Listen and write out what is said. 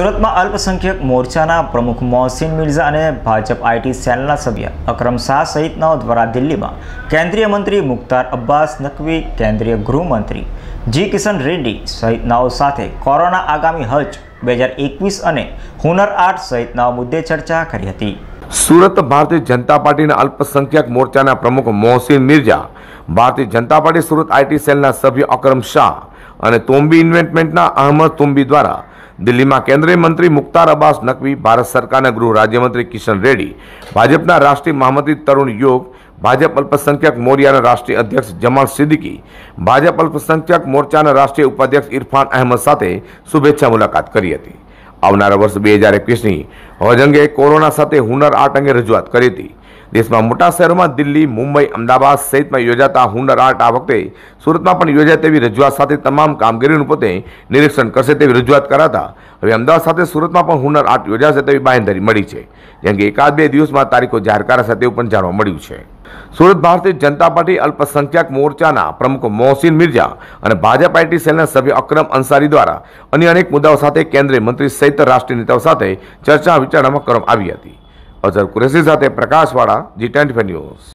સુરતમાં અલ્પસંખ્યક મોરચાના પ્રમુખ મોહસિન મિર્ઝા અને ભાજપ આઈટી સેલના સભ્ય અકરમ શાહ સહિતનાઓ દ્વારા દિલ્હીમાં કેન્દ્રીય મંત્રી મુખ્તાર અબ્બાસ નકવી, કેન્દ્રીય ગૃહમંત્રી જી કિશન રેડ્ડી સહિતનાઓ સાથે કોરોના આગામી હજ બે હજાર એકવીસ અને હુનર આર્ટ સહિતના મુદ્દે ચર્ચા કરી હતી. સુરત ભારતીય જનતા પાર્ટીના અલ્પસંખ્યક મોરચાના પ્રમુખ મોહસિન મિર્ઝા, ભારતીય જનતા પાર્ટી સુરત આઈટી સેલના સભ્ય અકરમ શાહ અને તોમ્બી ઇન્વેસ્ટમેન્ટના અહમદ તુંબી દ્વારા દિલ્હીમાં કેન્દ્રીય મંત્રી મુખ્તાર અબ્બાસ નકવી, ભારત સરકારના ગૃહ રાજ્યમંત્રી કિશન રેડ્ડી, ભાજપના રાષ્ટ્રીય મહામંત્રી તરુણ યોગ, ભાજપ અલ્પસંખ્યક મોરિયાના રાષ્ટ્રીય અધ્યક્ષ જમાલ સિદ્દીકી, ભાજપ અલ્પસંખ્યક મોરચાના રાષ્ટ્રીય ઉપાધ્યક્ષ ઇરફાન અહેમદ સાથે શુભેચ્છા મુલાકાત કરી હતી. આવનારા વર્ષ બે હજાર એકવીસની હજ અંગે કોરોના સાથે હુનર આર્ટ અંગે રજૂઆત કરી હતી. દેશમાં મોટા શહેરોમાં દિલ્હી, મુંબઈ, અમદાવાદ સહિતમાં યોજાતા હુનર આર્ટ આ વખતે સુરતમાં પણ યોજાય તેવી રજૂઆત સાથે તમામ કામગીરીનું પોતે નિરીક્ષણ કરશે તેવી રજૂઆત કરાતા હવે અમદાવાદ સાથે સુરતમાં પણ હુનર આર્ટ યોજાશે તેવી બાંહેધરી મળી છે. જેમ કે એકાદ બે દિવસમાં તારીખો જાહેર કરાશે તેવું પણ જાણવા મળ્યું છે. સુરત ભારતીય જનતા પાર્ટી અલ્પસંખ્યક મોરચાના પ્રમુખ મોહસિન મિર્ઝા અને ભાજપ આઈટી સેલના સભ્ય અકરમ અંસારી દ્વારા અન્ય અનેક મુદ્દાઓ સાથે કેન્દ્રીય મંત્રી સહિત રાષ્ટ્રીય નેતાઓ સાથે ચર્ચા વિચારણામાં કરવામાં આવી હતી. અઝર કુરેશી સાથે પ્રકાશવાળા જી ટેન્ટ ન્યૂઝ